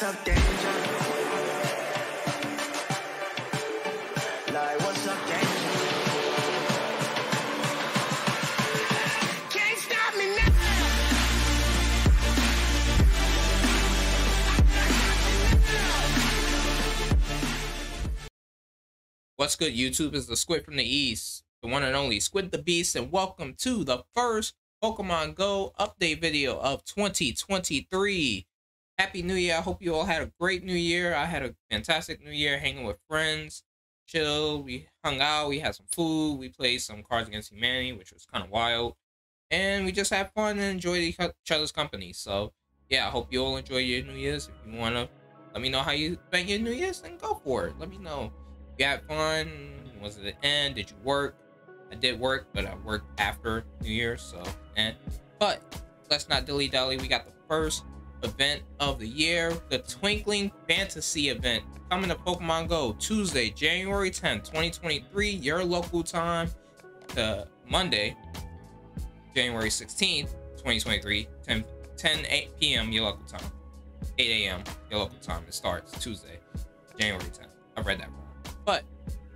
what's up, danger? Like, what's up, danger? What's good, YouTube? Is the Squid from the East, the one and only Squid Da Beast, and welcome to the first Pokemon Go update video of 2023. Happy New Year! I hope you all had a great New Year. I had a fantastic New Year, hanging with friends, chill. We hung out, we had some food, we played some Cards Against Humanity, which was kind of wild, and we just had fun and enjoyed each other's company. So, yeah, I hope you all enjoy your New Year's. If you wanna let me know how you spent your New Year's, then go for it. Let me know you had fun? Was it the end? Did you work? I did work, but I worked after New Year's, so and but let's not dilly dally. We got the first event of the year, the Twinkling Fantasy event coming to Pokemon Go Tuesday, January 10th, 2023, your local time to Monday, January 16th, 2023, 10 10 8 p.m. your local time. 8 a.m. your local time. It starts Tuesday, January 10th. I read that wrong. But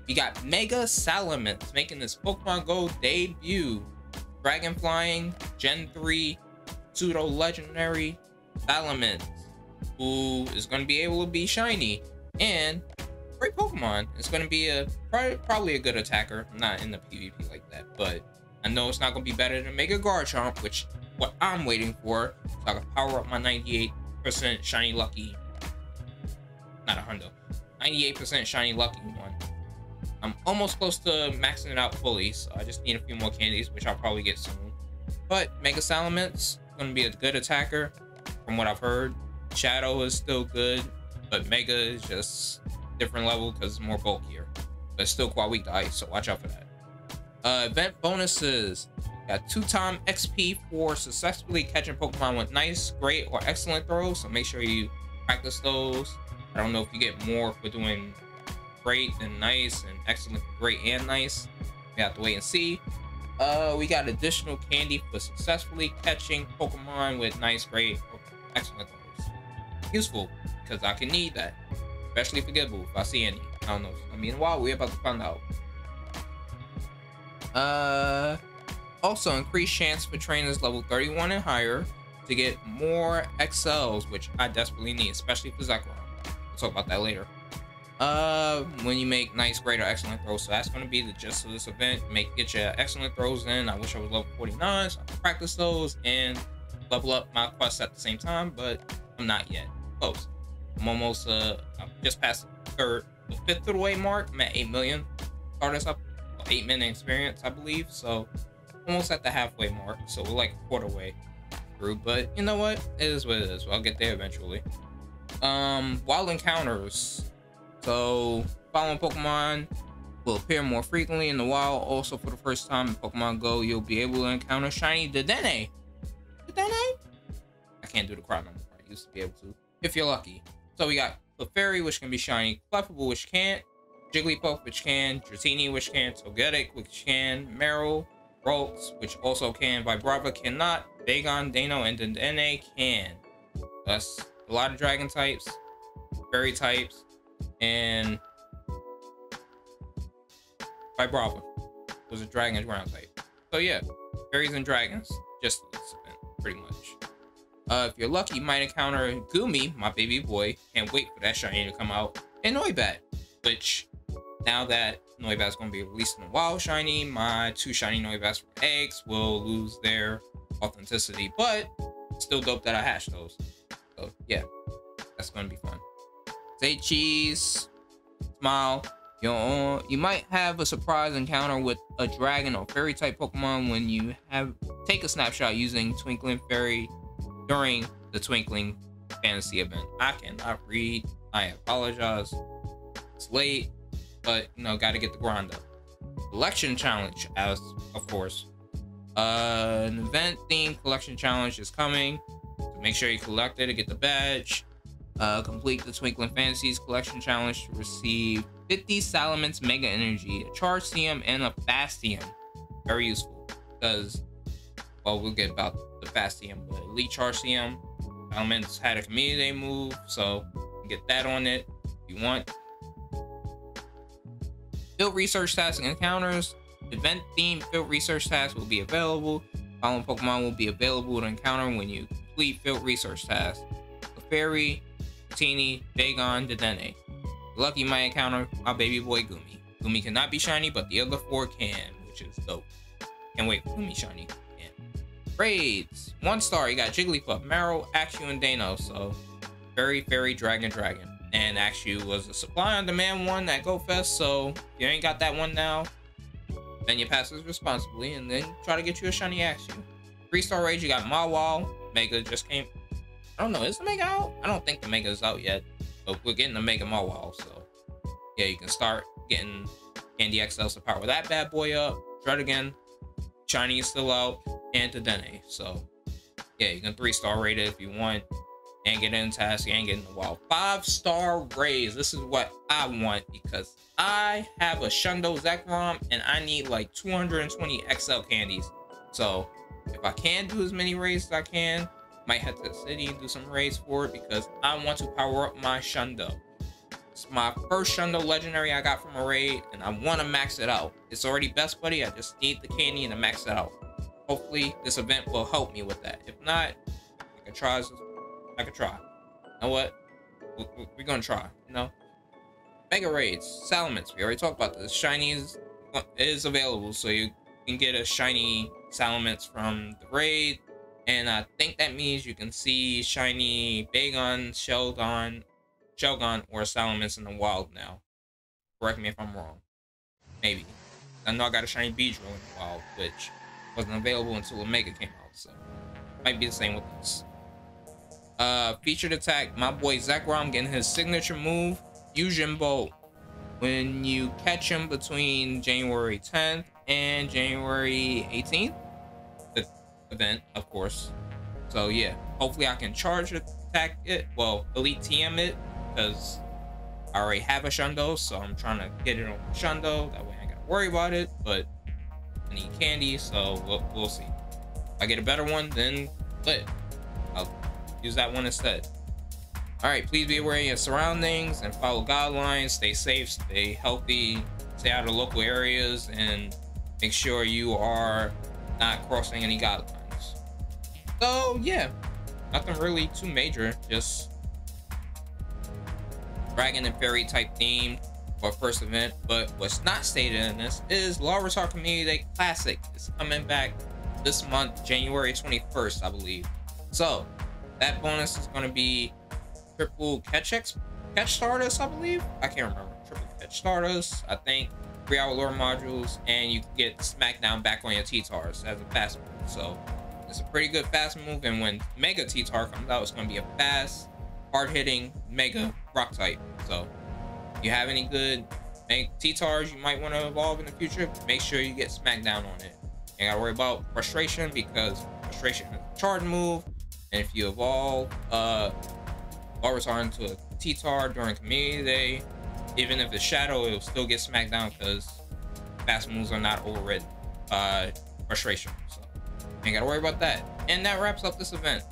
we got Mega Salamence making this Pokemon Go debut. Dragon Flying Gen 3 Pseudo Legendary Salamence, who is going to be able to be shiny and great Pokemon. It's going to be a probably a good attacker. not in the PvP like that, but I know it's not going to be better than Mega Garchomp, which what I'm waiting for, so I can power up my 98% shiny lucky. Not a hundo. 98% shiny lucky one. I'm almost close to maxing it out fully, so I just need a few more candies, which I'll probably get soon. But Mega Salamence going to be a good attacker, from what I've heard. Shadow is still good, but Mega is just different level because it's more bulkier. But still quite weak to ice, so watch out for that. Uh, event bonuses. Got two-time XP for successfully catching Pokemon with nice, great, or excellent throws, so make sure you practice those. I don't know if you get more for doing great and nice and excellent, great and nice. We have to wait and see. Uh, we got additional candy for successfully catching Pokemon with nice, great, throws. Useful, because I can need that. Especially for Gible, if I see any. I don't know. I mean, while we're about to find out. Uh, also, increased chance for trainers level 31 and higher to get more XLs, which I desperately need, especially for Zekrom. We'll talk about that later. Uh, when you make nice, great, or excellent throws. So that's going to be the gist of this event. Make get your excellent throws in. I wish I was level 49 so I practice those and level up my quest at the same time, but I'm not yet. Close. I'm almost, uh, I'm just past the third, the fifth of the way mark. I'm at 8 million. Started up 8 minute experience, I believe. So almost at the halfway mark. So we're like a quarter way through, but you know what? It is what it is. I'll get there eventually. Um, wild encounters. So, following Pokemon will appear more frequently in the wild. Also, for the first time in Pokemon Go, you'll be able to encounter shiny Dedenne. Dedenne? I can't do the crowd number. I used to be able to, if you're lucky. So we got Clefairy, which can be shiny. Clefable, which can't. Jigglypuff, which can. Dratini, which can. Togetic, which can. Marill, Ralts, which also can. Vibrava cannot. Bagon, Deino, and Dedenne can. That's a lot of dragon types, fairy types, and Vibrava was a dragon ground type. So yeah, fairies and dragons, just pretty much. Uh, if you're lucky, you might encounter Goomy, my baby boy. Can't wait for that shiny to come out. And Noibat, which now that Noibat's going to be released in the wild shiny, my two shiny Noibats from eggs will lose their authenticity. But still dope that I hashed those. So yeah, that's gonna be fun. Say cheese, smile. You you might have a surprise encounter with a dragon or fairy type Pokemon when you have take a snapshot using Twinkling Fairy during the Twinkling Fantasy event. I cannot read. I apologize. It's late, but you know, gotta get the grind up. Collection challenge, as of course. Uh, an event themed collection challenge is coming. Make sure you collect it to get the badge. Uh, complete the Twinkling Fantasies collection challenge to receive 50 Salamence Mega Energy, a Charge TM, and a Fast. Very useful because, well, we'll get about the Fast but Elite Charge Elements had a community move, so get that on it if you want. Field research tasks and encounters. Event themed field research tasks will be available. Following Pokemon will be available to encounter when you complete field research tasks. Clefairy, Tini, Bagon, Dedenne. Lucky might encounter my baby boy Goomy. Goomy cannot be shiny, but the other four can, which is dope. Can't wait for Goomy shiny. Raids. One star, you got Jigglypuff, Marill, Axew, and Deino. So, very, very Dragon Dragon. And Axew was a supply on demand one at GoFest, so you ain't got that one now, then you pass this responsibly and then try to get you a shiny Axew. Three star rage, you got Mawile. Mega just came. I don't know, is the Mega out? I don't think the Mega is out yet, but we're getting the Mega Mawile, so yeah, you can start getting Candy XLs to power that bad boy up. It again. Is still out, and Dedenne. So yeah, you can three star rate it if you want and get in task and get in the wild. Five star raise. This is what I want because I have a Shundo Zekrom and I need like 220 XL candies. So if I can do as many raids as I can, might head to the city and do some raids for it because I want to power up my Shundo. It's my first Shundo legendary I got from a raid and I want to max it out. It's already best buddy. I just need the candy and to max it out. Hopefully this event will help me with that. If not, I can try I could try. You know what? We're gonna try, you know? Mega Raids, Salamence. We already talked about this. Shiny is, uh, is available, so you can get a shiny Salamence from the raid. And I think that means you can see shiny Bagon, Sheldon, Shelgon, or Salamence in the wild now. Correct me if I'm wrong. Maybe. I know I got a shiny Beedrill in the wild, which wasn't available until Omega came out, so might be the same with this. Uh, featured attack, my boy Zekrom getting his signature move, Fusion Bolt. When you catch him between January 10th and January 18th, the event, of course. So yeah, hopefully I can charge attack it, well, elite TM it, because I already have a Shundo, so I'm trying to get it on Shundo. That way I gotta worry about it, but I need candy, so we'll, we'll see. If I get a better one, then lit. I'll use that one instead. All right, please be aware of your surroundings and follow guidelines. Stay safe, stay healthy, stay out of local areas, and make sure you are not crossing any guidelines. So yeah, nothing really too major, just dragon and fairy type theme for first event. But what's not stated in this is Larvitar Community Day Classic is coming back this month, January 21st, I believe. So that bonus is going to be triple catch X catch Stardust, I believe. I can't remember. Triple catch Stardust, I think. Three hour lure modules, and you can get Smackdown back on your T-Tars as a fast. So it's a pretty good fast move. And when Mega T-Tar comes out, it's going to be a fast, hard hitting Mega Rock type. So you have any good T-Tars you might want to evolve in the future, make sure you get Smackdown on it. You gotta worry about frustration because frustration is a charge move and if you evolve uh Larvitar into a T-Tar during Community Day, even if it's Shadow, it'll still get smacked down because fast moves are not overridden by frustration. So ain't gotta worry about that. And that wraps up this event.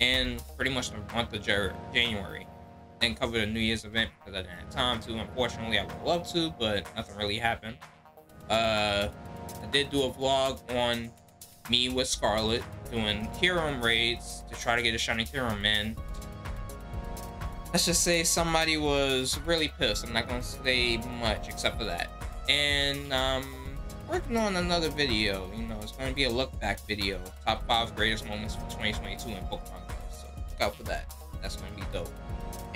And pretty much the month of January. Didn't cover the New Year's event because I didn't have time to. Unfortunately, I would love to, but nothing really happened. Uh, I did do a vlog on me with Scarlet doing Kyurem raids to try to get a shiny Kyurem in. Let's just say somebody was really pissed. I'm not gonna say much except for that. And um, working on another video. You know, it's going to be a look back video, top five greatest moments for 2022 in Pokemon Go. So look out for that. That's going to be dope.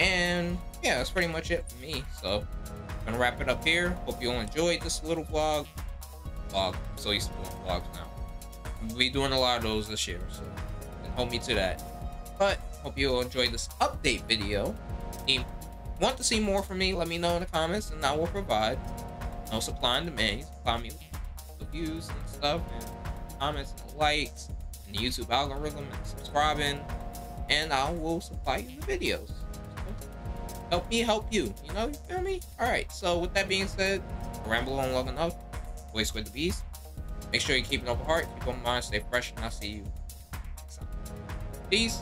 And yeah, that's pretty much it for me. So I'm gonna wrap it up here. Hope you all enjoyed this little vlog. Vlog. I'm so used to doing vlogs now be doing a lot of those this year, so hold me to that. But hope you all enjoyed this update video. If you want to see more from me, let me know in the comments, and I will provide. No supply and demand. supply me views and stuff, and comments and likes, and the YouTube algorithm, and subscribing, and I will supply you the videos. Help me help you. You know, you feel me? All right. So with that being said, ramble on long enough. Voice with the beast. Make sure you keep an open heart, keep on mind, stay fresh, and I'll see you next time. Peace.